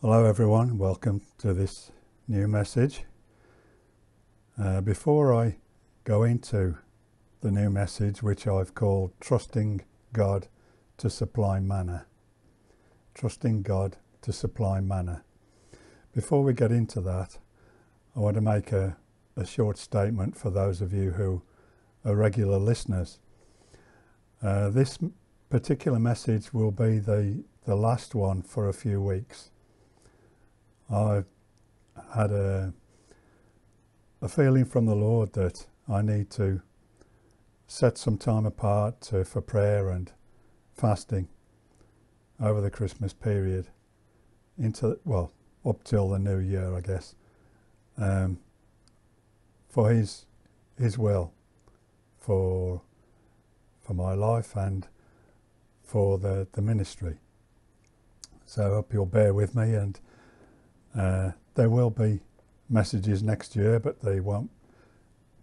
Hello everyone, welcome to this new message. Uh, before I go into the new message which I've called Trusting God to Supply Manna. Trusting God to Supply Manna. Before we get into that, I want to make a, a short statement for those of you who are regular listeners. Uh, this particular message will be the, the last one for a few weeks. I had a, a feeling from the Lord that I need to set some time apart for prayer and fasting over the Christmas period into, well, up till the new year, I guess, um, for his, his will, for, for my life and for the, the ministry. So I hope you'll bear with me and uh, there will be messages next year, but they won't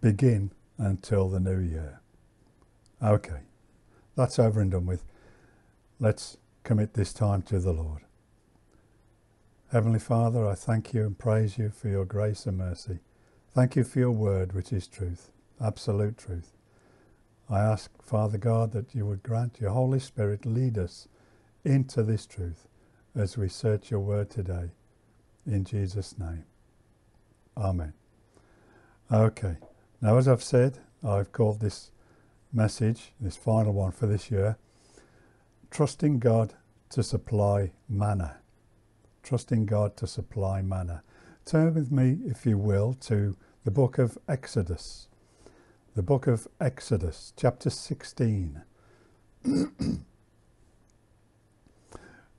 begin until the new year. Okay, that's over and done with. Let's commit this time to the Lord. Heavenly Father, I thank you and praise you for your grace and mercy. Thank you for your word, which is truth, absolute truth. I ask, Father God, that you would grant your Holy Spirit lead us into this truth as we search your word today in Jesus' name. Amen. Okay, now as I've said, I've called this message, this final one for this year, Trusting God to Supply Manna. Trusting God to Supply Manna. Turn with me, if you will, to the book of Exodus. The book of Exodus, chapter 16. now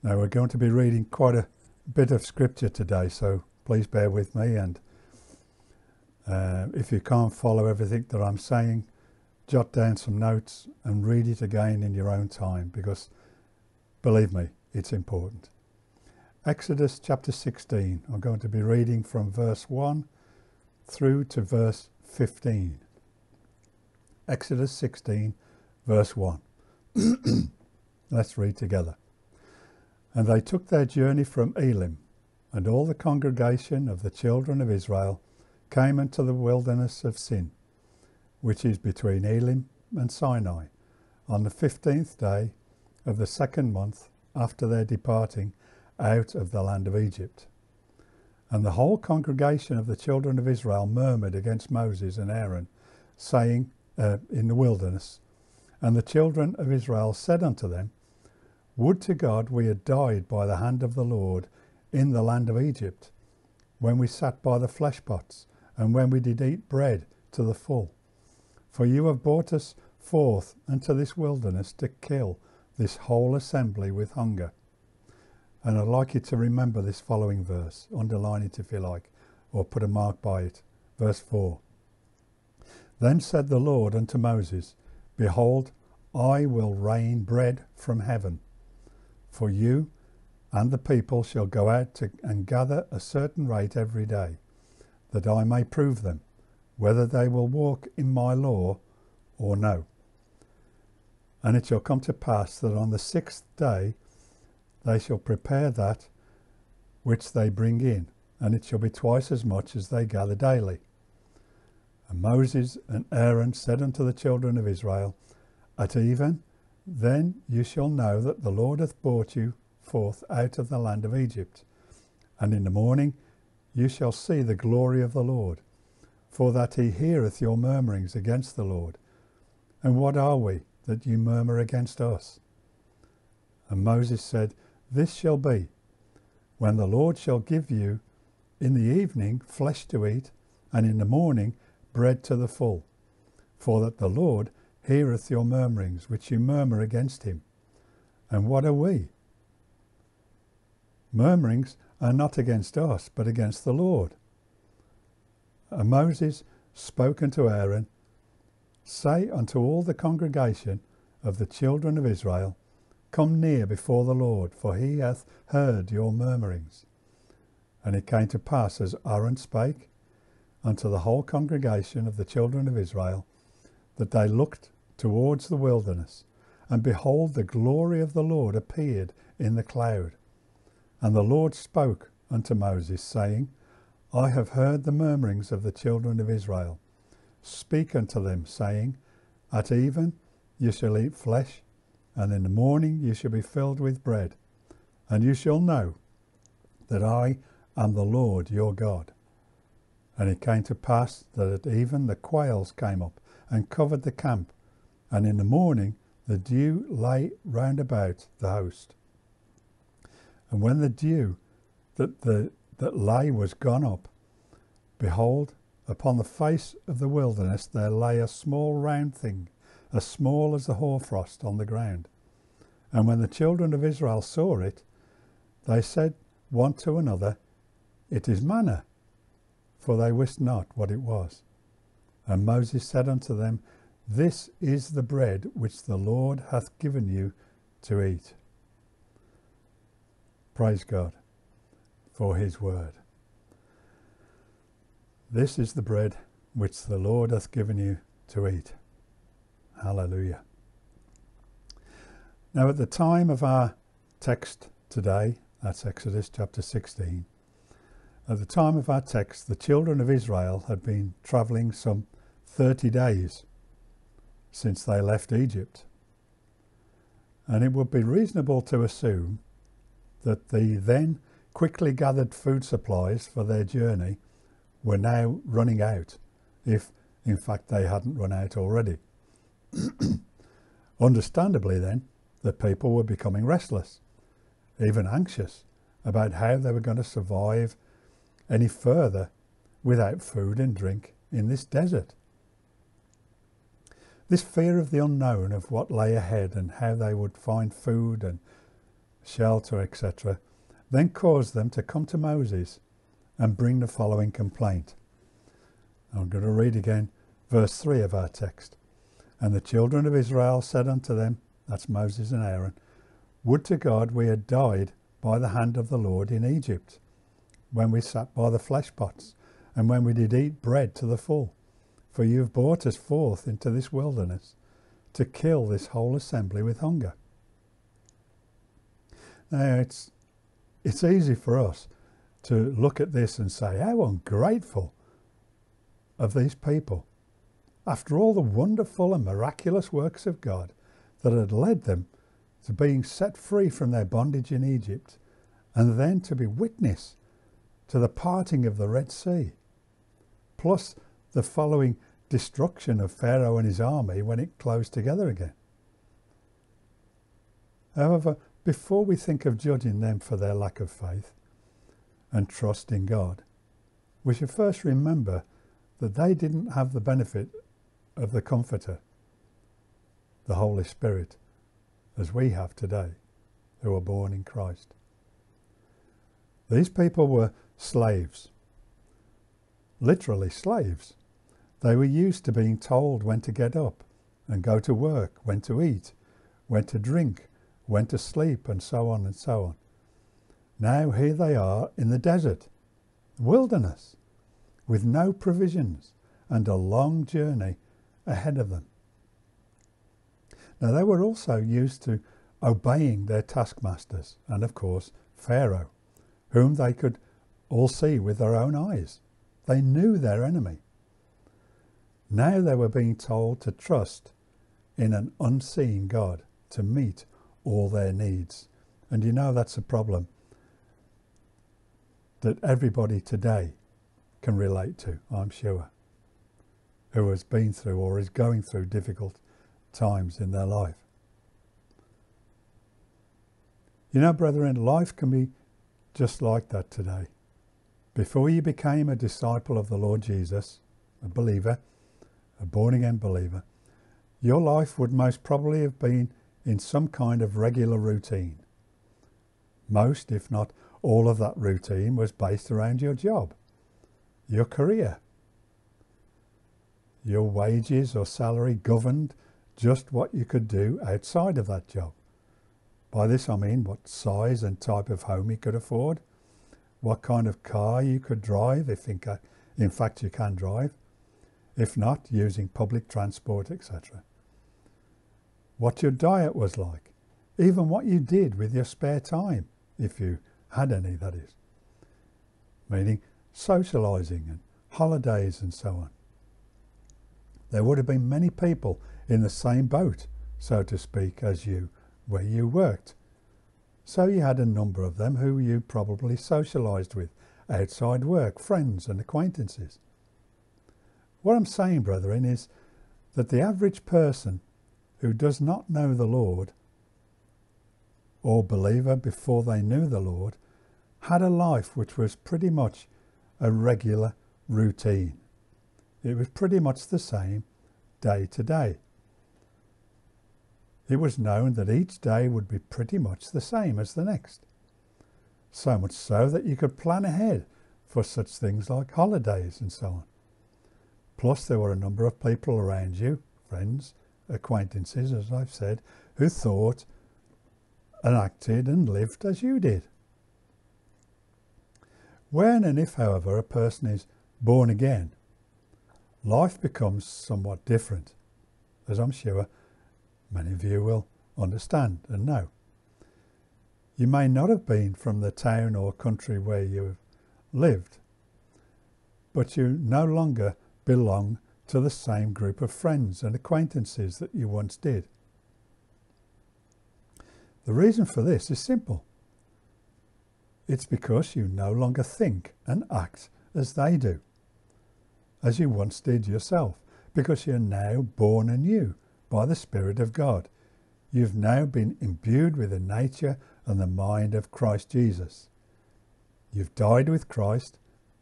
we're going to be reading quite a bit of scripture today, so please bear with me. And uh, if you can't follow everything that I'm saying, jot down some notes and read it again in your own time because believe me, it's important. Exodus chapter 16. I'm going to be reading from verse 1 through to verse 15. Exodus 16, verse 1. Let's read together. And they took their journey from Elim, and all the congregation of the children of Israel came into the wilderness of Sin, which is between Elim and Sinai, on the fifteenth day of the second month after their departing out of the land of Egypt. And the whole congregation of the children of Israel murmured against Moses and Aaron, saying uh, in the wilderness, And the children of Israel said unto them, would to God we had died by the hand of the Lord in the land of Egypt, when we sat by the flesh pots, and when we did eat bread to the full. For you have brought us forth into this wilderness to kill this whole assembly with hunger. And I'd like you to remember this following verse, underline it if you like, or put a mark by it. Verse 4. Then said the Lord unto Moses, Behold, I will rain bread from heaven for you and the people shall go out to, and gather a certain rate every day, that I may prove them, whether they will walk in my law or no. And it shall come to pass that on the sixth day they shall prepare that which they bring in, and it shall be twice as much as they gather daily. And Moses and Aaron said unto the children of Israel, At even then you shall know that the Lord hath brought you forth out of the land of Egypt. And in the morning you shall see the glory of the Lord, for that he heareth your murmurings against the Lord. And what are we that you murmur against us? And Moses said, This shall be, when the Lord shall give you in the evening flesh to eat, and in the morning bread to the full, for that the Lord heareth your murmurings, which you murmur against him. And what are we? Murmurings are not against us, but against the Lord. And Moses spoke unto Aaron, Say unto all the congregation of the children of Israel, Come near before the Lord, for he hath heard your murmurings. And it came to pass as Aaron spake unto the whole congregation of the children of Israel, that they looked towards the wilderness, and behold, the glory of the Lord appeared in the cloud. And the Lord spoke unto Moses, saying, I have heard the murmurings of the children of Israel. Speak unto them, saying, At even you shall eat flesh, and in the morning you shall be filled with bread, and you shall know that I am the Lord your God. And it came to pass that at even the quails came up and covered the camp, and in the morning the dew lay round about the host. And when the dew that, the, that lay was gone up, behold, upon the face of the wilderness there lay a small round thing, as small as the hoarfrost on the ground. And when the children of Israel saw it, they said one to another, It is manna, for they wist not what it was. And Moses said unto them, This is the bread which the Lord hath given you to eat. Praise God for his word. This is the bread which the Lord hath given you to eat. Hallelujah. Now, at the time of our text today, that's Exodus chapter 16, at the time of our text, the children of Israel had been travelling some 30 days since they left Egypt. And it would be reasonable to assume that the then quickly gathered food supplies for their journey were now running out, if in fact they hadn't run out already. Understandably, then, the people were becoming restless, even anxious about how they were going to survive any further without food and drink in this desert. This fear of the unknown of what lay ahead and how they would find food and shelter, etc., then caused them to come to Moses and bring the following complaint. I'm going to read again verse 3 of our text. And the children of Israel said unto them, that's Moses and Aaron, Would to God we had died by the hand of the Lord in Egypt, when we sat by the flesh pots, and when we did eat bread to the full. For you have brought us forth into this wilderness to kill this whole assembly with hunger. Now, it's, it's easy for us to look at this and say, how ungrateful of these people. After all the wonderful and miraculous works of God that had led them to being set free from their bondage in Egypt, and then to be witness to the parting of the Red Sea, plus the following destruction of Pharaoh and his army when it closed together again. However, before we think of judging them for their lack of faith and trust in God, we should first remember that they didn't have the benefit of the Comforter, the Holy Spirit, as we have today, who are born in Christ. These people were slaves, literally slaves. They were used to being told when to get up and go to work, when to eat, when to drink, when to sleep, and so on and so on. Now here they are in the desert, wilderness, with no provisions and a long journey ahead of them. Now they were also used to obeying their taskmasters and of course Pharaoh, whom they could all see with their own eyes. They knew their enemy. Now they were being told to trust in an unseen God to meet all their needs. And you know that's a problem that everybody today can relate to, I'm sure, who has been through or is going through difficult times in their life. You know, brethren, life can be just like that today. Before you became a disciple of the Lord Jesus, a believer, a born again believer, your life would most probably have been in some kind of regular routine. Most, if not all of that routine was based around your job, your career. Your wages or salary governed just what you could do outside of that job. By this I mean what size and type of home you could afford, what kind of car you could drive, if in, in fact you can drive, if not, using public transport, etc. What your diet was like, even what you did with your spare time, if you had any, that is, meaning socialising and holidays and so on. There would have been many people in the same boat, so to speak, as you, where you worked. So you had a number of them who you probably socialised with outside work, friends and acquaintances. What I'm saying, brethren, is that the average person who does not know the Lord or believer before they knew the Lord had a life which was pretty much a regular routine. It was pretty much the same day to day. It was known that each day would be pretty much the same as the next. So much so that you could plan ahead for such things like holidays and so on. Plus, there were a number of people around you, friends, acquaintances, as I've said, who thought and acted and lived as you did. When and if, however, a person is born again, life becomes somewhat different, as I'm sure many of you will understand and know. You may not have been from the town or country where you lived, but you no longer belong to the same group of friends and acquaintances that you once did. The reason for this is simple. It's because you no longer think and act as they do, as you once did yourself, because you're now born anew by the Spirit of God. You've now been imbued with the nature and the mind of Christ Jesus. You've died with Christ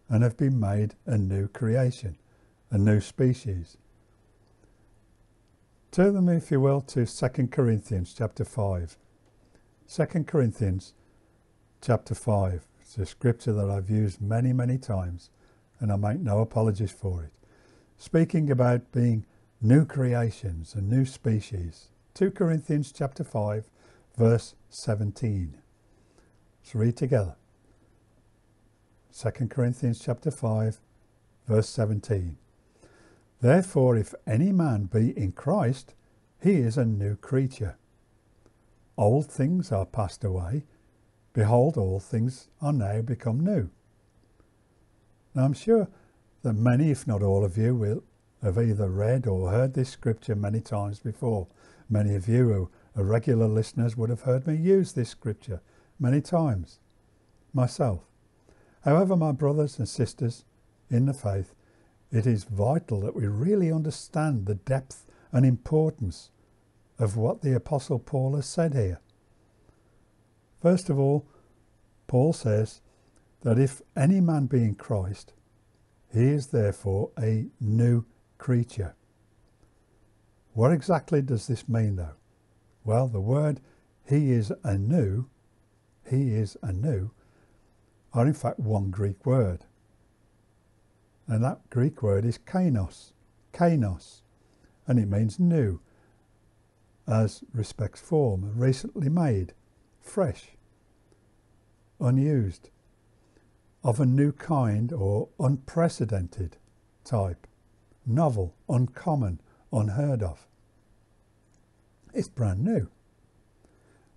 and have been made a new creation, a new species. Turn them, if you will, to 2 Corinthians chapter 5. 2 Corinthians chapter 5. It's a scripture that I've used many, many times, and I make no apologies for it. Speaking about being new creations and new species. 2 Corinthians chapter 5, verse 17. Let's read together. 2 Corinthians chapter 5, verse 17. Therefore, if any man be in Christ, he is a new creature. Old things are passed away. Behold, all things are now become new. Now, I'm sure that many, if not all of you, will have either read or heard this scripture many times before. Many of you who are regular listeners would have heard me use this scripture many times myself. However, my brothers and sisters in the faith, it is vital that we really understand the depth and importance of what the Apostle Paul has said here. First of all, Paul says that if any man be in Christ, he is therefore a new creature. What exactly does this mean though? Well, the word he is anew, he is anew, are in fact one Greek word. And that Greek word is kainos, kainos, and it means new, as respects form, recently made, fresh, unused, of a new kind or unprecedented type, novel, uncommon, unheard of. It's brand new.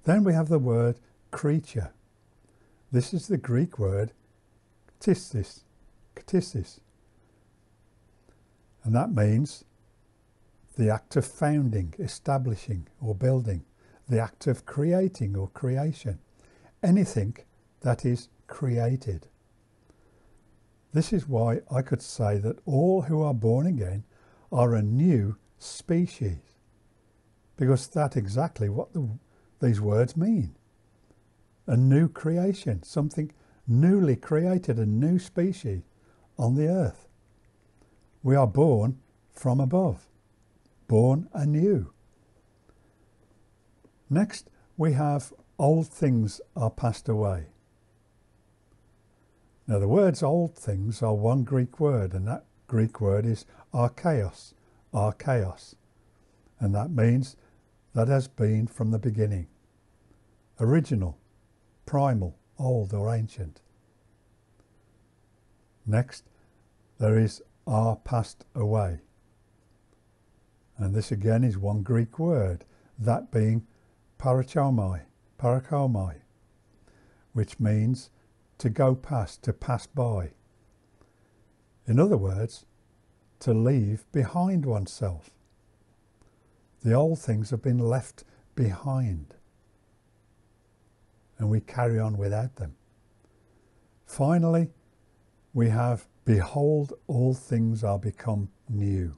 Then we have the word creature. This is the Greek word ktisis, ktisis. And that means the act of founding, establishing or building, the act of creating or creation, anything that is created. This is why I could say that all who are born again are a new species, because that's exactly what the, these words mean a new creation, something newly created, a new species on the earth. We are born from above, born anew. Next, we have old things are passed away. Now, the words old things are one Greek word, and that Greek word is archaeos, archaeos, and that means that has been from the beginning, original, primal, old or ancient. Next, there is are passed away. And this again is one Greek word, that being parachomai, parachomai, which means to go past, to pass by. In other words, to leave behind oneself. The old things have been left behind and we carry on without them. Finally, we have Behold, all things are become new.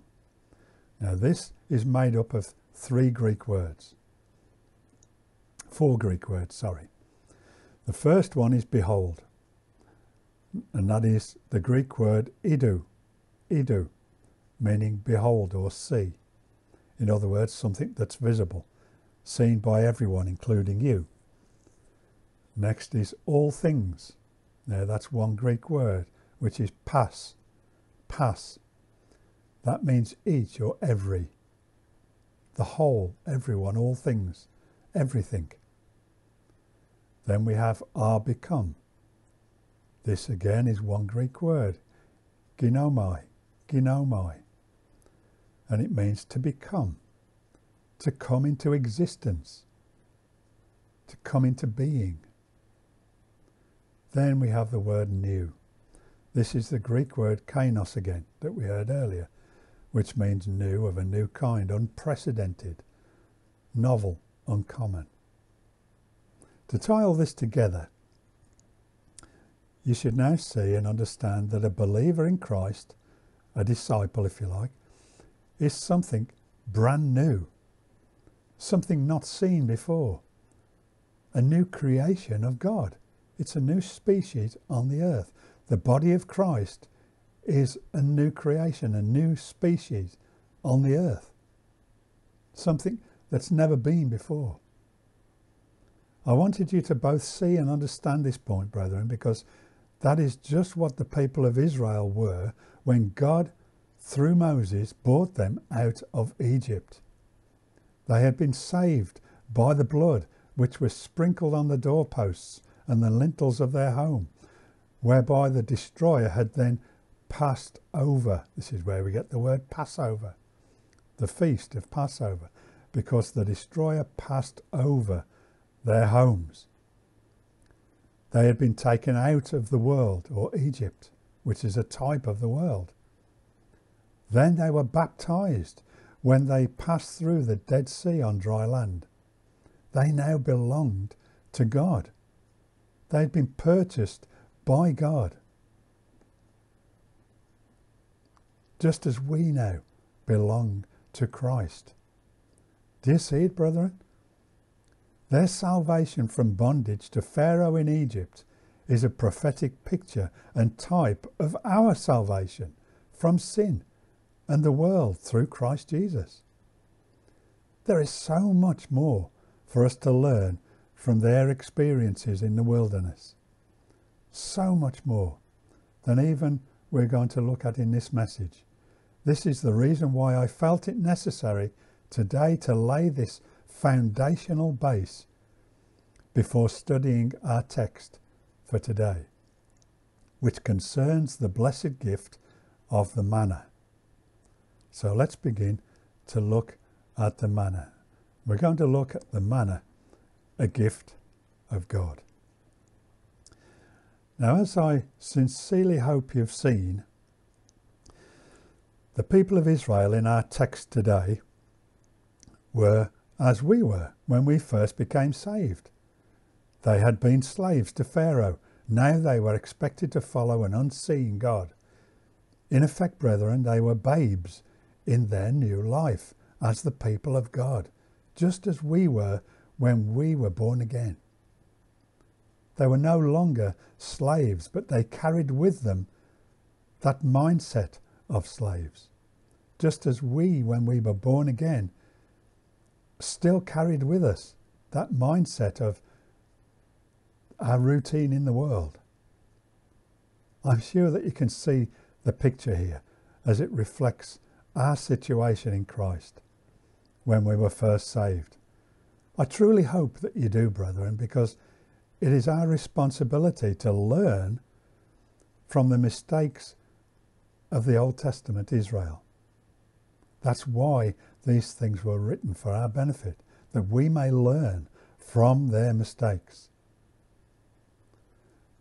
Now, this is made up of three Greek words. Four Greek words, sorry. The first one is behold, and that is the Greek word idu, idu, meaning behold or see. In other words, something that's visible, seen by everyone, including you. Next is all things. Now that's one Greek word, which is pas, pas. That means each or every, the whole, everyone, all things, everything. Then we have are become. This again is one Greek word, ginomai, ginomai. And it means to become, to come into existence, to come into being. Then we have the word new. This is the Greek word kainos again that we heard earlier, which means new of a new kind, unprecedented, novel, uncommon. To tie all this together, you should now see and understand that a believer in Christ, a disciple if you like, is something brand new, something not seen before, a new creation of God. It's a new species on the earth. The body of Christ is a new creation, a new species on the earth. Something that's never been before. I wanted you to both see and understand this point, brethren, because that is just what the people of Israel were when God, through Moses, brought them out of Egypt. They had been saved by the blood which was sprinkled on the doorposts and the lintels of their home, whereby the destroyer had then passed over. This is where we get the word Passover, the feast of Passover, because the destroyer passed over their homes. They had been taken out of the world, or Egypt, which is a type of the world. Then they were baptized when they passed through the Dead Sea on dry land. They now belonged to God. They'd been purchased by God. Just as we now belong to Christ. Do you see it, brethren? Their salvation from bondage to Pharaoh in Egypt is a prophetic picture and type of our salvation from sin and the world through Christ Jesus. There is so much more for us to learn from their experiences in the wilderness. So much more than even we're going to look at in this message. This is the reason why I felt it necessary today to lay this foundational base before studying our text for today, which concerns the blessed gift of the manna. So let's begin to look at the manna. We're going to look at the manna a gift of God. Now, as I sincerely hope you've seen, the people of Israel in our text today were as we were when we first became saved. They had been slaves to Pharaoh. Now they were expected to follow an unseen God. In effect, brethren, they were babes in their new life as the people of God, just as we were when we were born again. They were no longer slaves, but they carried with them that mindset of slaves. Just as we, when we were born again, still carried with us that mindset of our routine in the world. I'm sure that you can see the picture here as it reflects our situation in Christ when we were first saved. I truly hope that you do, brethren, because it is our responsibility to learn from the mistakes of the Old Testament Israel. That's why these things were written for our benefit, that we may learn from their mistakes.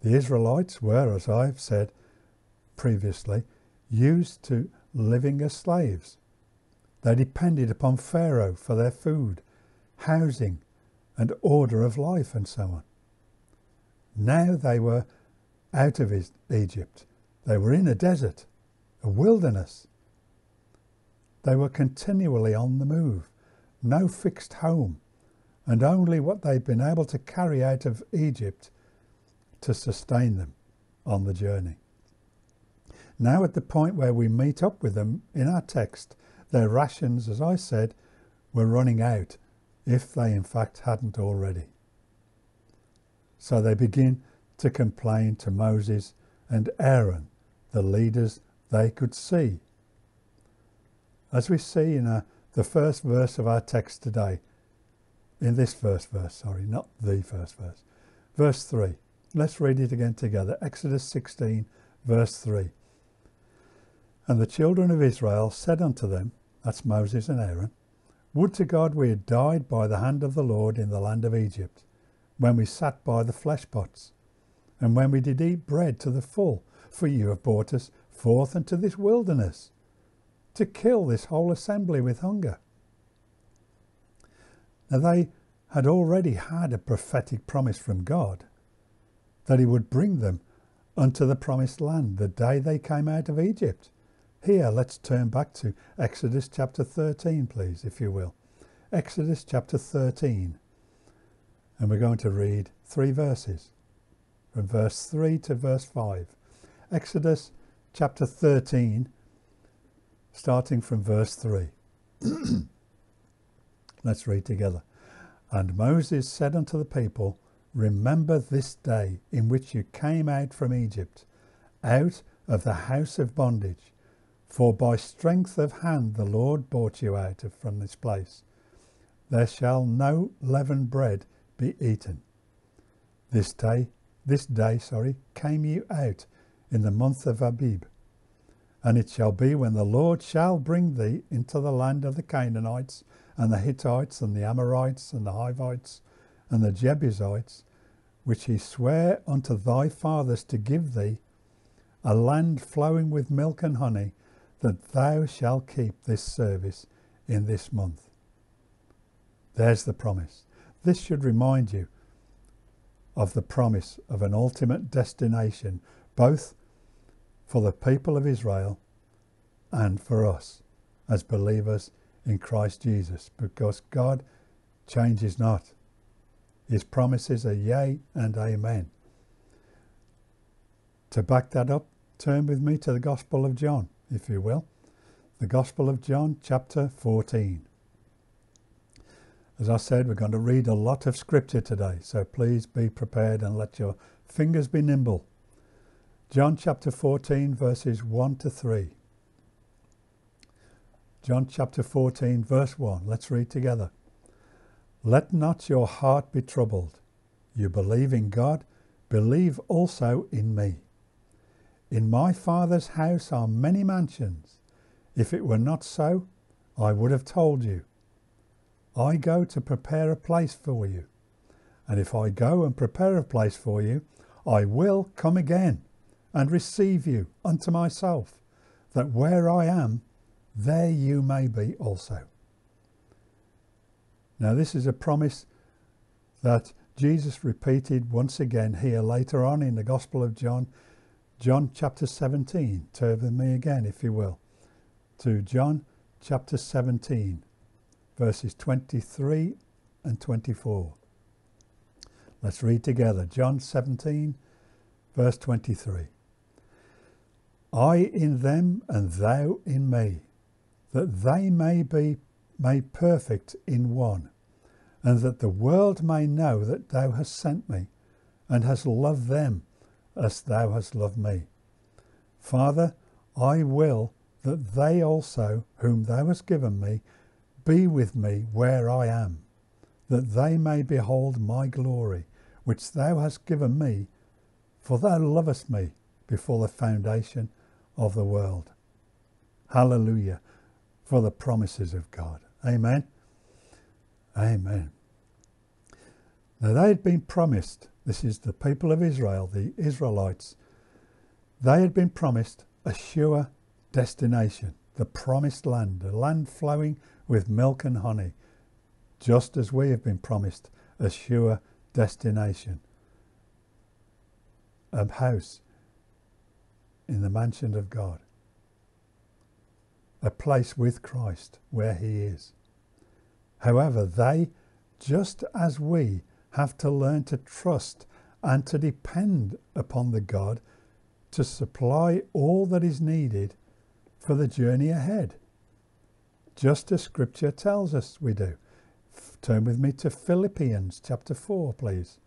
The Israelites were, as I've said previously, used to living as slaves. They depended upon Pharaoh for their food, housing, and order of life, and so on. Now they were out of Egypt. They were in a desert, a wilderness. They were continually on the move, no fixed home, and only what they'd been able to carry out of Egypt to sustain them on the journey. Now, at the point where we meet up with them in our text, their rations, as I said, were running out, if they in fact hadn't already. So they begin to complain to Moses and Aaron, the leaders they could see. As we see in uh, the first verse of our text today, in this first verse, sorry, not the first verse, verse 3. Let's read it again together. Exodus 16, verse 3. And the children of Israel said unto them, that's Moses and Aaron, Would to God we had died by the hand of the Lord in the land of Egypt, when we sat by the flesh pots, and when we did eat bread to the full, for you have brought us forth into this wilderness, to kill this whole assembly with hunger. Now they had already had a prophetic promise from God that he would bring them unto the promised land the day they came out of Egypt. Here, let's turn back to Exodus chapter 13, please, if you will. Exodus chapter 13. And we're going to read three verses from verse 3 to verse 5. Exodus chapter 13, starting from verse 3. Let's read together. And Moses said unto the people, Remember this day in which you came out from Egypt, out of the house of bondage. For by strength of hand the Lord brought you out of, from this place. There shall no leavened bread be eaten. This day, this day, sorry, came you out in the month of Abib. And it shall be when the Lord shall bring thee into the land of the Canaanites, and the Hittites, and the Amorites, and the Hivites, and the Jebusites, which he sware unto thy fathers to give thee, a land flowing with milk and honey, that thou shalt keep this service in this month. There's the promise. This should remind you of the promise of an ultimate destination, both for the people of Israel and for us as believers in Christ Jesus, because God changes not. His promises are yea and amen. To back that up, turn with me to the Gospel of John if you will. The Gospel of John, chapter 14. As I said, we're going to read a lot of scripture today, so please be prepared and let your fingers be nimble. John chapter 14, verses 1 to 3. John chapter 14, verse 1. Let's read together. Let not your heart be troubled. You believe in God, believe also in me. In my Father's house are many mansions. If it were not so, I would have told you. I go to prepare a place for you. And if I go and prepare a place for you, I will come again and receive you unto myself, that where I am, there you may be also. Now, this is a promise that Jesus repeated once again here later on in the Gospel of John John chapter 17. Turn with me again, if you will, to John chapter 17, verses 23 and 24. Let's read together. John 17, verse 23. I in them and thou in me, that they may be made perfect in one, and that the world may know that thou hast sent me, and hast loved them as thou hast loved me. Father, I will that they also, whom thou hast given me, be with me where I am, that they may behold my glory, which thou hast given me, for thou lovest me before the foundation of the world. Hallelujah for the promises of God. Amen. Amen. Now they had been promised This is the people of Israel, the Israelites. They had been promised a sure destination, the promised land, a land flowing with milk and honey, just as we have been promised a sure destination, a house in the mansion of God, a place with Christ where He is. However, they, just as we, have to learn to trust and to depend upon the God to supply all that is needed for the journey ahead. Just as Scripture tells us we do. Turn with me to Philippians chapter 4, please.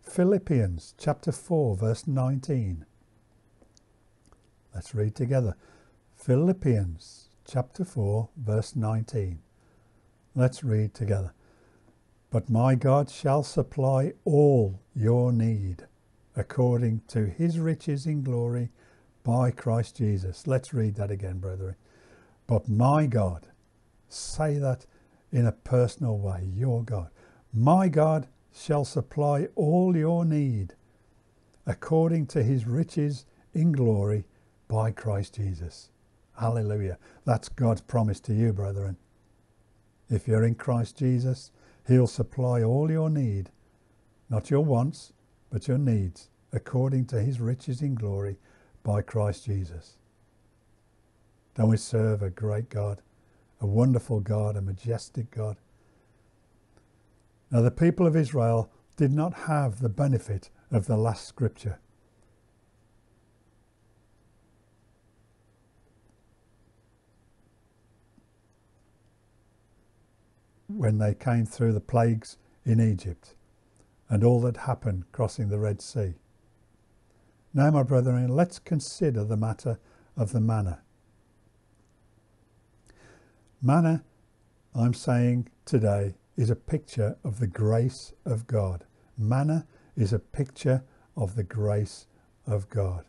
Philippians chapter 4, verse 19. Let's read together. Philippians chapter 4, verse 19. Let's read together. But my God shall supply all your need according to his riches in glory by Christ Jesus. Let's read that again, brethren. But my God, say that in a personal way, your God. My God shall supply all your need according to his riches in glory by Christ Jesus. Hallelujah. That's God's promise to you, brethren. If you're in Christ Jesus, He'll supply all your need, not your wants, but your needs, according to his riches in glory by Christ Jesus. Don't we serve a great God, a wonderful God, a majestic God? Now, the people of Israel did not have the benefit of the last scripture. when they came through the plagues in Egypt and all that happened crossing the Red Sea. Now, my brethren, let's consider the matter of the manna. Manna, I'm saying today, is a picture of the grace of God. Manna is a picture of the grace of God.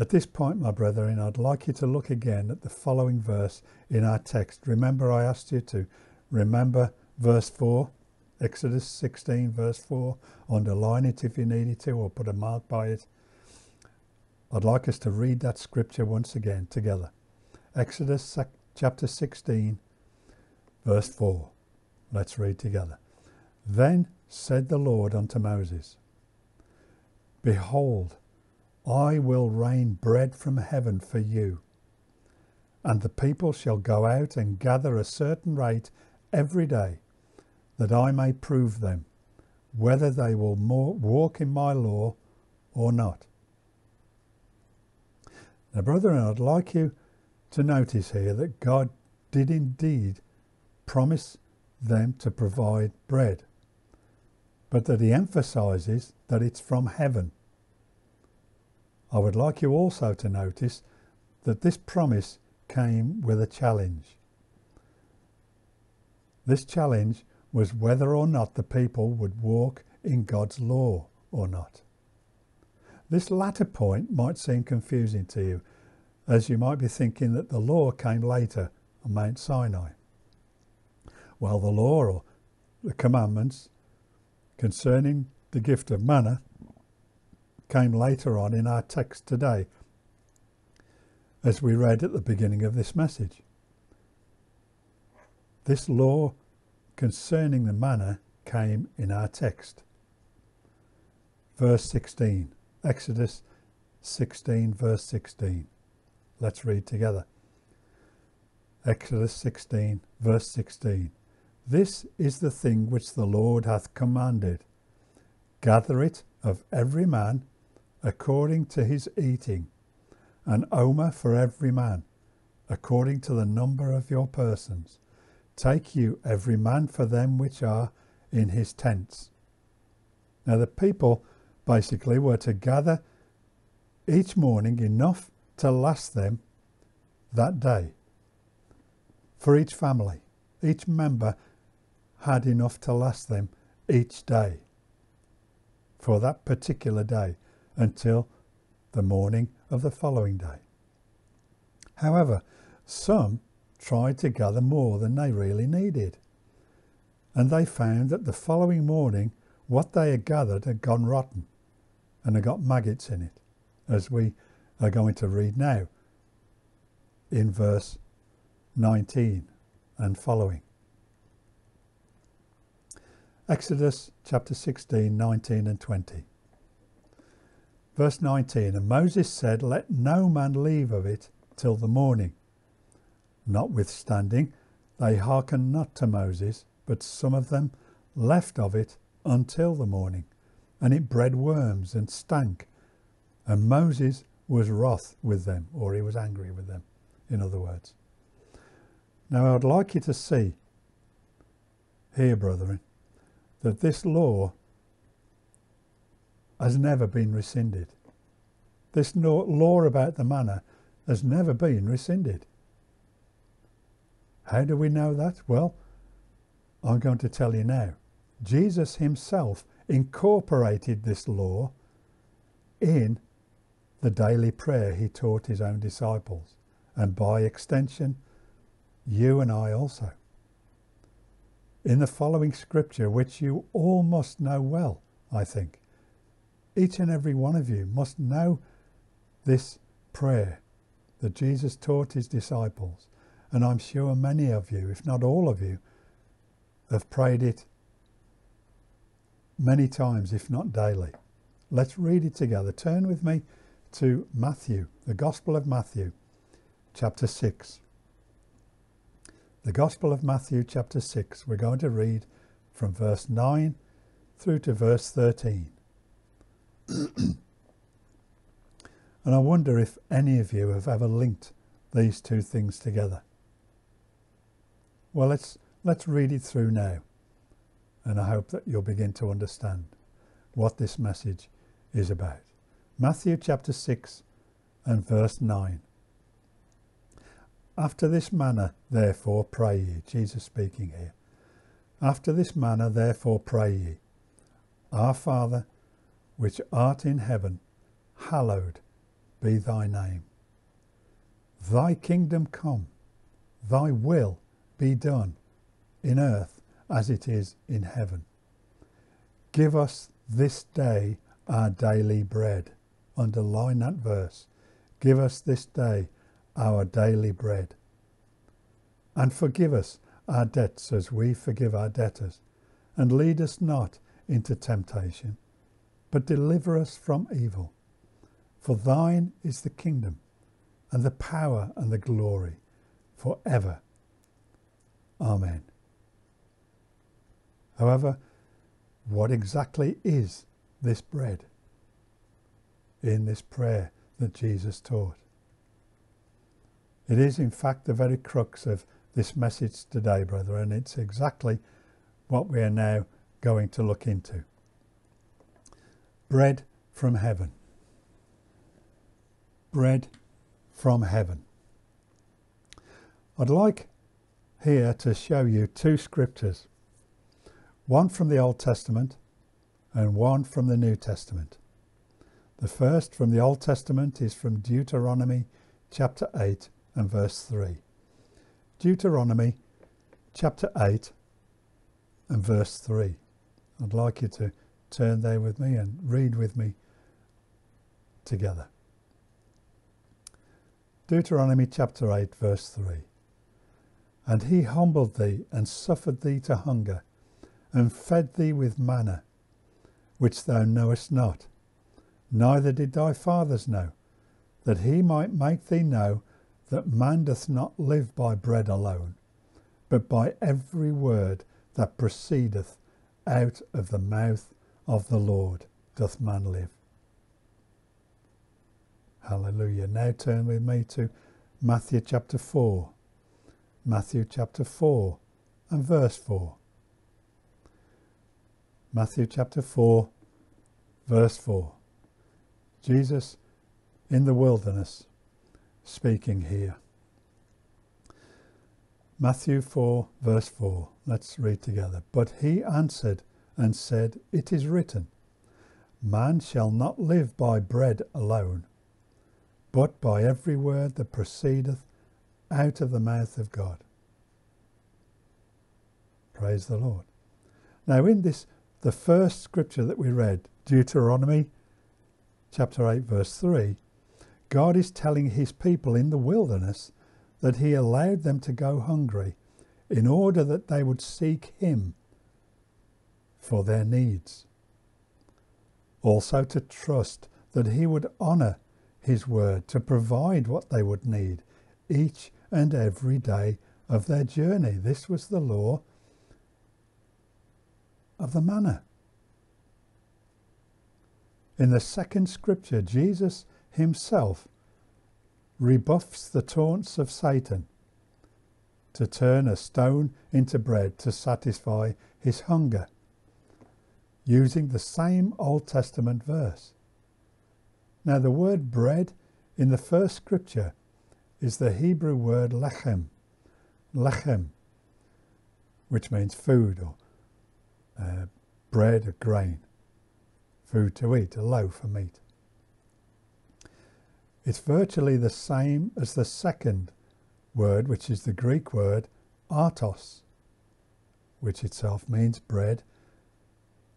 At this point, my brethren, I'd like you to look again at the following verse in our text. Remember, I asked you to remember verse 4, Exodus 16, verse 4. Underline it if you needed to, or put a mark by it. I'd like us to read that scripture once again together. Exodus chapter 16, verse 4. Let's read together. Then said the Lord unto Moses, Behold, I will rain bread from heaven for you. And the people shall go out and gather a certain rate every day, that I may prove them, whether they will walk in my law or not. Now, brethren, I'd like you to notice here that God did indeed promise them to provide bread, but that he emphasizes that it's from heaven. I would like you also to notice that this promise came with a challenge. This challenge was whether or not the people would walk in God's law or not. This latter point might seem confusing to you, as you might be thinking that the law came later on Mount Sinai. Well, the law or the commandments concerning the gift of manna came later on in our text today, as we read at the beginning of this message. This law concerning the manna came in our text. Verse 16, Exodus 16, verse 16. Let's read together. Exodus 16, verse 16. This is the thing which the Lord hath commanded. Gather it of every man according to his eating, an omer for every man, according to the number of your persons. Take you every man for them which are in his tents. Now, the people basically were to gather each morning enough to last them that day. For each family, each member had enough to last them each day for that particular day until the morning of the following day. However, some tried to gather more than they really needed. And they found that the following morning what they had gathered had gone rotten and had got maggots in it, as we are going to read now in verse 19 and following. Exodus chapter 16, 19 and 20. Verse 19 And Moses said, Let no man leave of it till the morning. Notwithstanding, they hearkened not to Moses, but some of them left of it until the morning, and it bred worms and stank. And Moses was wroth with them, or he was angry with them, in other words. Now, I'd like you to see here, brethren, that this law has never been rescinded. This law about the manna has never been rescinded. How do we know that? Well, I'm going to tell you now. Jesus himself incorporated this law in the daily prayer he taught his own disciples, and by extension, you and I also. In the following scripture, which you all must know well, I think, each and every one of you must know this prayer that Jesus taught his disciples. And I'm sure many of you, if not all of you, have prayed it many times, if not daily. Let's read it together. Turn with me to Matthew, the Gospel of Matthew, chapter 6. The Gospel of Matthew, chapter 6. We're going to read from verse 9 through to verse 13. and I wonder if any of you have ever linked these two things together. Well, let's, let's read it through now, and I hope that you'll begin to understand what this message is about. Matthew chapter 6 and verse 9. After this manner, therefore, pray ye. Jesus speaking here. After this manner, therefore, pray ye. Our Father, which art in heaven, hallowed be thy name. Thy kingdom come, thy will be done in earth as it is in heaven. Give us this day our daily bread. Underline that verse. Give us this day our daily bread. And forgive us our debts as we forgive our debtors. And lead us not into temptation but deliver us from evil. For thine is the kingdom, and the power, and the glory, for ever. Amen. However, what exactly is this bread in this prayer that Jesus taught? It is, in fact, the very crux of this message today, brother, and it's exactly what we are now going to look into bread from heaven. Bread from heaven. I'd like here to show you two scriptures, one from the Old Testament and one from the New Testament. The first from the Old Testament is from Deuteronomy chapter 8 and verse 3. Deuteronomy chapter 8 and verse 3. I'd like you to turn there with me and read with me together. Deuteronomy chapter 8, verse 3. And he humbled thee and suffered thee to hunger, and fed thee with manna, which thou knowest not, neither did thy fathers know, that he might make thee know that man doth not live by bread alone, but by every word that proceedeth out of the mouth of the Lord doth man live. Hallelujah. Now turn with me to Matthew chapter 4. Matthew chapter 4 and verse 4. Matthew chapter 4, verse 4. Jesus in the wilderness speaking here. Matthew 4, verse 4. Let's read together. But he answered and said, It is written, Man shall not live by bread alone, but by every word that proceedeth out of the mouth of God. Praise the Lord. Now, in this, the first scripture that we read, Deuteronomy chapter 8, verse 3, God is telling his people in the wilderness that he allowed them to go hungry in order that they would seek him for their needs. Also, to trust that he would honour his word to provide what they would need each and every day of their journey. This was the law of the manna. In the second scripture, Jesus himself rebuffs the taunts of Satan to turn a stone into bread to satisfy his hunger, using the same Old Testament verse. Now, the word bread in the first scripture is the Hebrew word lechem, lechem, which means food or uh, bread or grain, food to eat, a loaf of meat. It's virtually the same as the second word, which is the Greek word artos, which itself means bread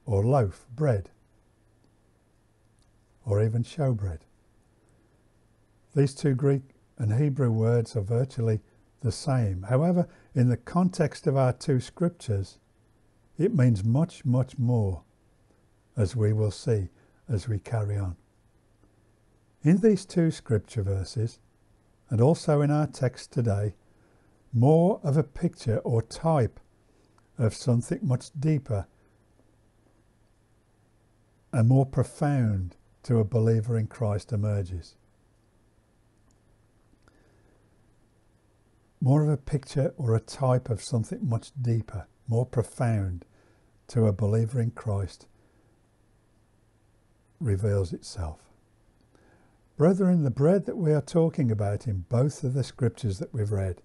or loaf, bread, or even showbread. These two Greek and Hebrew words are virtually the same. However, in the context of our two scriptures, it means much, much more, as we will see as we carry on. In these two scripture verses, and also in our text today, more of a picture or type of something much deeper and more profound to a believer in Christ emerges. More of a picture or a type of something much deeper, more profound to a believer in Christ reveals itself. Brethren, the bread that we are talking about in both of the scriptures that we've read,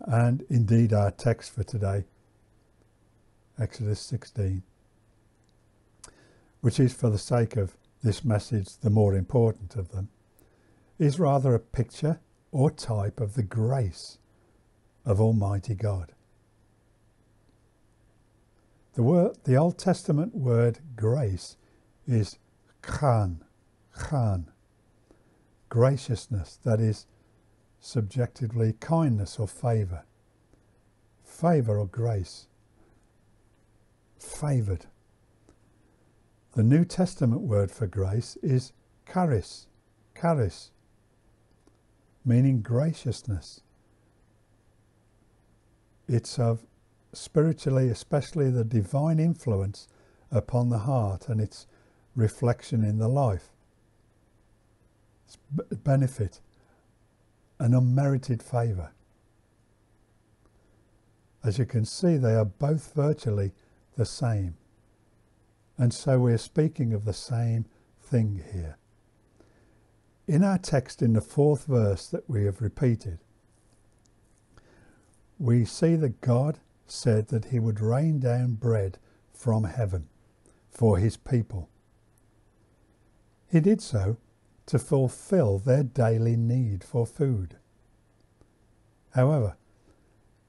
and indeed our text for today, Exodus 16, which is for the sake of this message the more important of them, is rather a picture or type of the grace of Almighty God. The, word, the Old Testament word grace is chan, chan, graciousness, that is subjectively kindness or favour. Favour or grace. Favoured. The New Testament word for grace is charis, charis, meaning graciousness. It's of spiritually, especially the divine influence upon the heart and its reflection in the life benefit, an unmerited favour. As you can see, they are both virtually the same. And so we're speaking of the same thing here. In our text, in the fourth verse that we have repeated, we see that God said that he would rain down bread from heaven for his people. He did so to fulfill their daily need for food. However,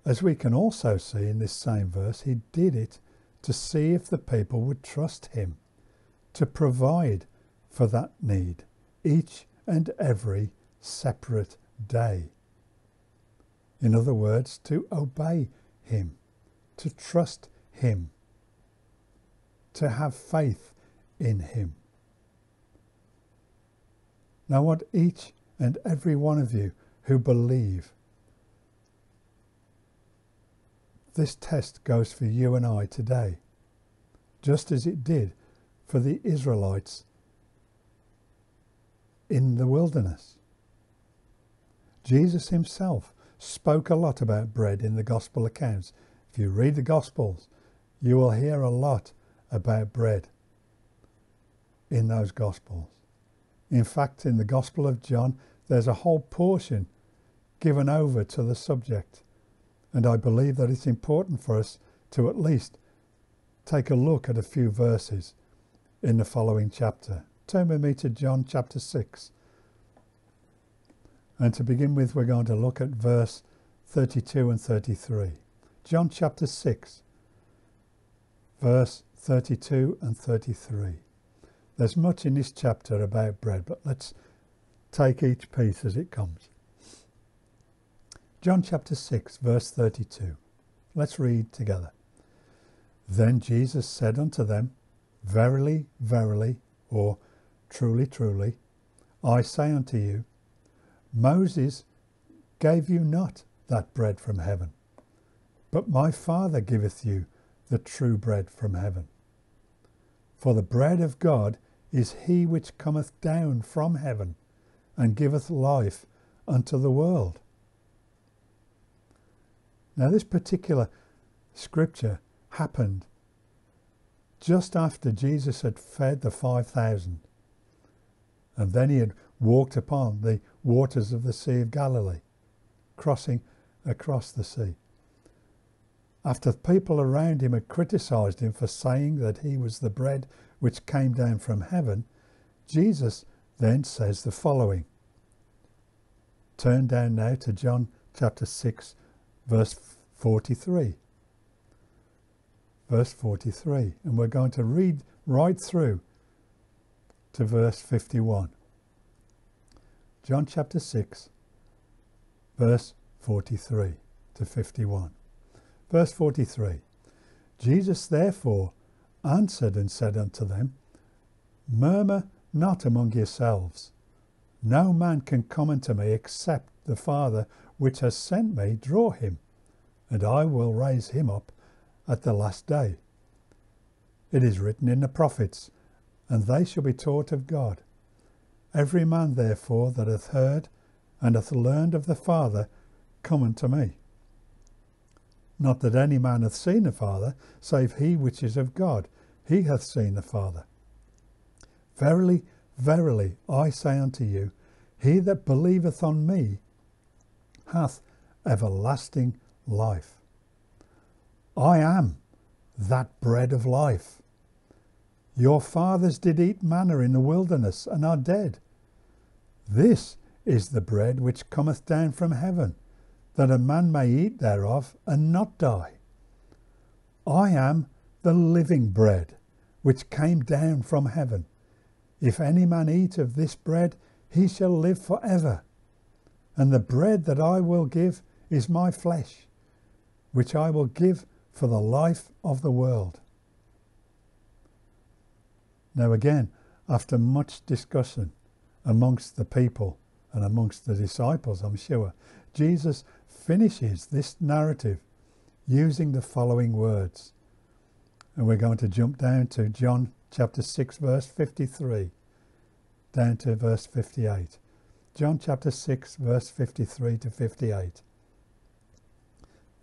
as we can also see in this same verse, he did it to see if the people would trust him to provide for that need each and every separate day. In other words, to obey him, to trust him, to have faith in him. Now, want each and every one of you who believe. This test goes for you and I today, just as it did for the Israelites in the wilderness. Jesus himself spoke a lot about bread in the gospel accounts. If you read the gospels, you will hear a lot about bread in those gospels. In fact, in the Gospel of John, there's a whole portion given over to the subject. And I believe that it's important for us to at least take a look at a few verses in the following chapter. Turn with me to John chapter 6. And to begin with, we're going to look at verse 32 and 33. John chapter 6, verse 32 and 33. There's much in this chapter about bread, but let's take each piece as it comes. John chapter 6, verse 32. Let's read together. Then Jesus said unto them, Verily, verily, or truly, truly, I say unto you, Moses gave you not that bread from heaven, but my Father giveth you the true bread from heaven. For the bread of God is he which cometh down from heaven and giveth life unto the world. Now, this particular scripture happened just after Jesus had fed the 5,000. And then he had walked upon the waters of the Sea of Galilee, crossing across the sea. After people around him had criticized him for saying that he was the bread which came down from heaven, Jesus then says the following. Turn down now to John chapter 6, verse 43. Verse 43. And we're going to read right through to verse 51. John chapter 6, verse 43 to 51. Verse 43. Jesus therefore answered and said unto them, Murmur not among yourselves. No man can come unto me except the Father which has sent me draw him and I will raise him up at the last day. It is written in the prophets, and they shall be taught of God. Every man, therefore, that hath heard and hath learned of the Father, come unto me. Not that any man hath seen the Father, save he which is of God. He hath seen the Father. Verily, verily, I say unto you, he that believeth on me hath everlasting life. I am that bread of life. Your fathers did eat manna in the wilderness and are dead. This is the bread which cometh down from heaven, that a man may eat thereof and not die. I am the living bread which came down from heaven. If any man eat of this bread, he shall live for ever. And the bread that I will give is my flesh, which I will give for the life of the world. Now, again, after much discussion amongst the people and amongst the disciples, I'm sure, Jesus finishes this narrative using the following words. And we're going to jump down to John chapter 6, verse 53, down to verse 58. John chapter 6, verse 53 to 58.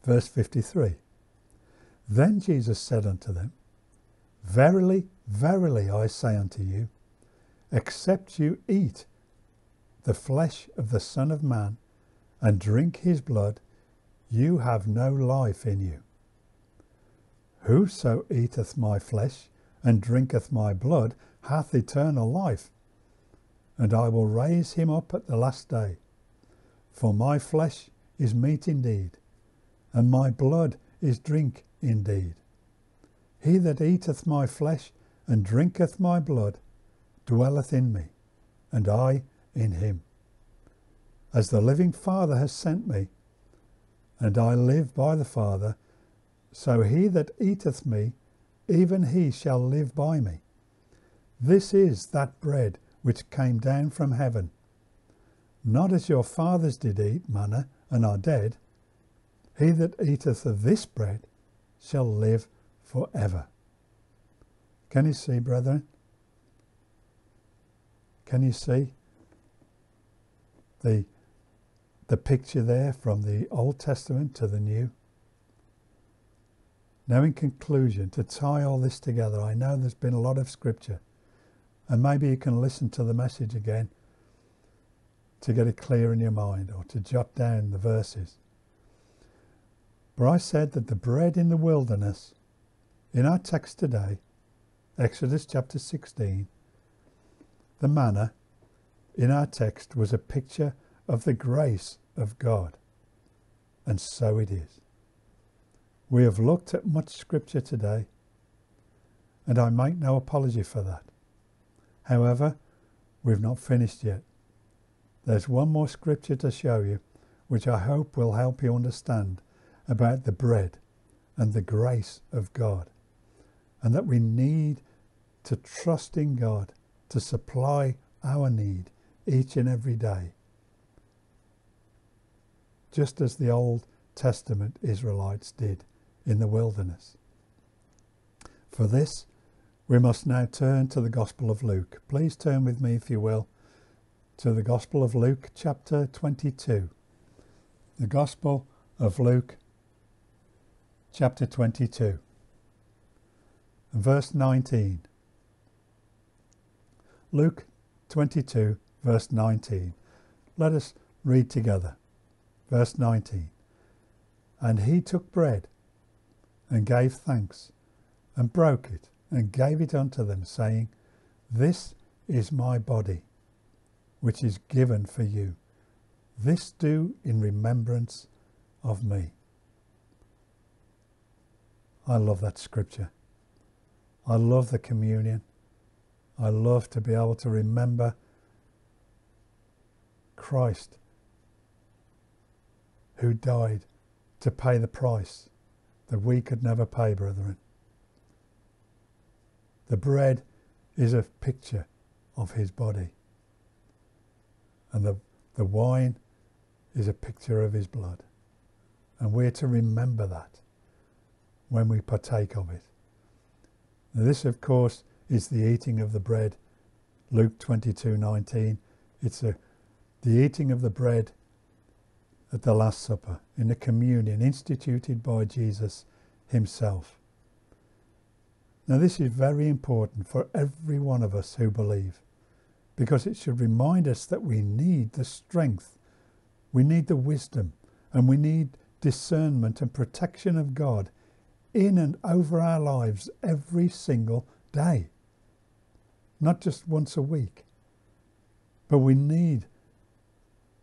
Verse 53 Then Jesus said unto them, Verily, verily, I say unto you, except you eat the flesh of the Son of Man and drink his blood, you have no life in you. Whoso eateth my flesh and drinketh my blood hath eternal life, and I will raise him up at the last day. For my flesh is meat indeed, and my blood is drink indeed. He that eateth my flesh and drinketh my blood dwelleth in me, and I in him. As the living Father has sent me, and I live by the Father, so he that eateth me, even he shall live by me. This is that bread which came down from heaven. Not as your fathers did eat manna and are dead, he that eateth of this bread shall live for ever. Can you see, brethren? Can you see the, the picture there from the Old Testament to the New? Now, in conclusion, to tie all this together, I know there's been a lot of scripture, and maybe you can listen to the message again to get it clear in your mind or to jot down the verses. For I said that the bread in the wilderness, in our text today, Exodus chapter 16, the manna in our text was a picture of the grace of God. And so it is. We have looked at much scripture today, and I make no apology for that. However, we've not finished yet. There's one more scripture to show you, which I hope will help you understand about the bread and the grace of God, and that we need to trust in God to supply our need each and every day, just as the Old Testament Israelites did in the wilderness. For this, we must now turn to the Gospel of Luke. Please turn with me, if you will, to the Gospel of Luke, chapter 22. The Gospel of Luke, chapter 22, verse 19. Luke 22, verse 19. Let us read together. Verse 19. And he took bread and gave thanks and broke it and gave it unto them, saying, This is my body, which is given for you. This do in remembrance of me. I love that scripture. I love the communion. I love to be able to remember Christ who died to pay the price that we could never pay, brethren. The bread is a picture of his body, and the, the wine is a picture of his blood. And we're to remember that when we partake of it. Now, this, of course, is the eating of the bread. Luke 22:19. It's a, the eating of the bread at the Last Supper in the communion instituted by Jesus himself. Now, this is very important for every one of us who believe because it should remind us that we need the strength, we need the wisdom, and we need discernment and protection of God in and over our lives every single day. Not just once a week. But we need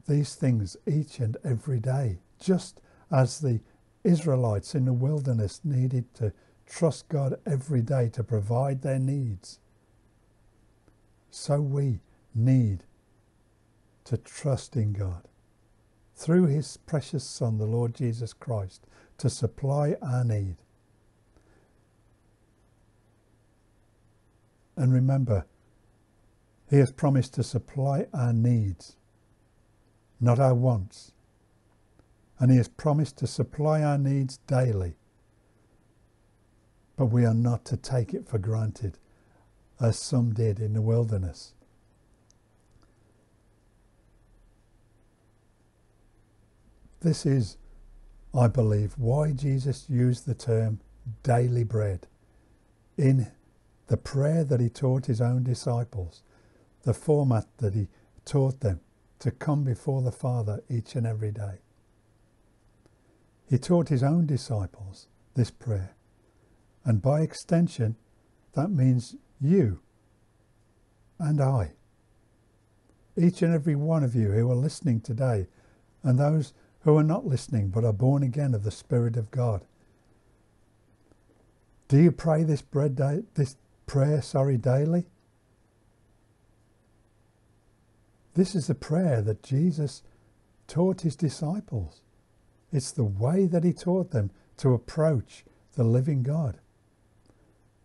these things each and every day, just as the Israelites in the wilderness needed to trust God every day to provide their needs. So we need to trust in God through his precious Son, the Lord Jesus Christ, to supply our need. And remember, he has promised to supply our needs, not our wants. And he has promised to supply our needs daily. But we are not to take it for granted, as some did in the wilderness. This is, I believe, why Jesus used the term daily bread in the prayer that he taught his own disciples, the format that he taught them to come before the Father each and every day. He taught his own disciples this prayer, and by extension, that means you and I. Each and every one of you who are listening today, and those who are not listening but are born again of the Spirit of God. Do you pray this bread day, this prayer, sorry, daily? This is the prayer that Jesus taught his disciples. It's the way that he taught them to approach the living God.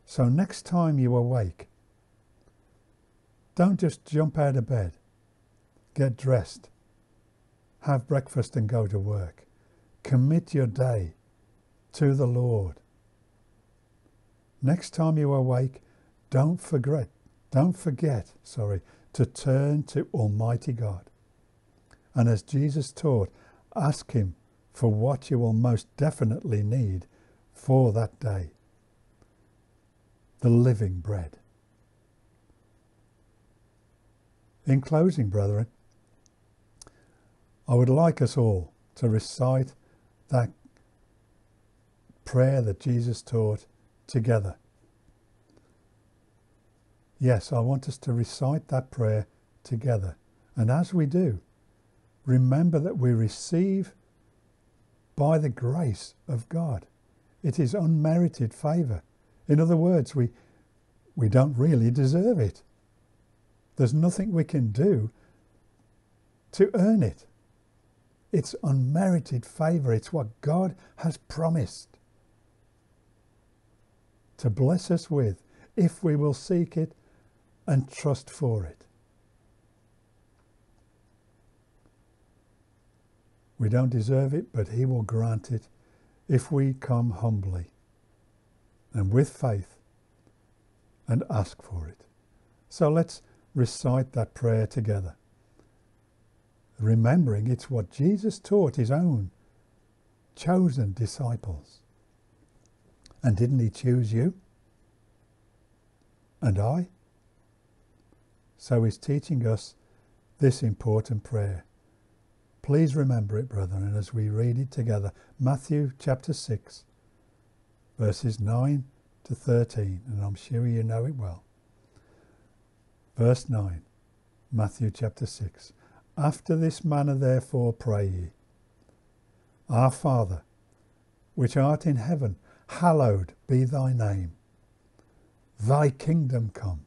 So next time you awake, don't just jump out of bed. Get dressed. Have breakfast and go to work. Commit your day to the Lord. Next time you awake, don't forget, don't forget, sorry, to turn to Almighty God. And as Jesus taught, ask Him for what you will most definitely need for that day the living bread. In closing, brethren, I would like us all to recite that prayer that Jesus taught together. Yes, I want us to recite that prayer together. And as we do, remember that we receive by the grace of God. It is unmerited favour. In other words, we, we don't really deserve it. There's nothing we can do to earn it. It's unmerited favour. It's what God has promised to bless us with if we will seek it and trust for it. We don't deserve it, but He will grant it if we come humbly and with faith and ask for it. So let's recite that prayer together, remembering it's what Jesus taught his own chosen disciples. And didn't he choose you? And I? So he's teaching us this important prayer. Please remember it, brethren, as we read it together. Matthew chapter 6, verses 9 to 13, and I'm sure you know it well. Verse 9, Matthew chapter 6. After this manner, therefore, pray ye Our Father, which art in heaven, hallowed be thy name. Thy kingdom come,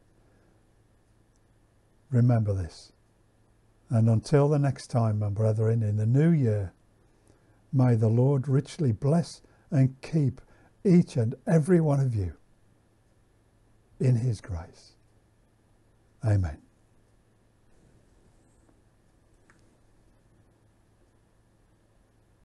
Remember this. And until the next time, my brethren, in the new year, may the Lord richly bless and keep each and every one of you in his grace. Amen.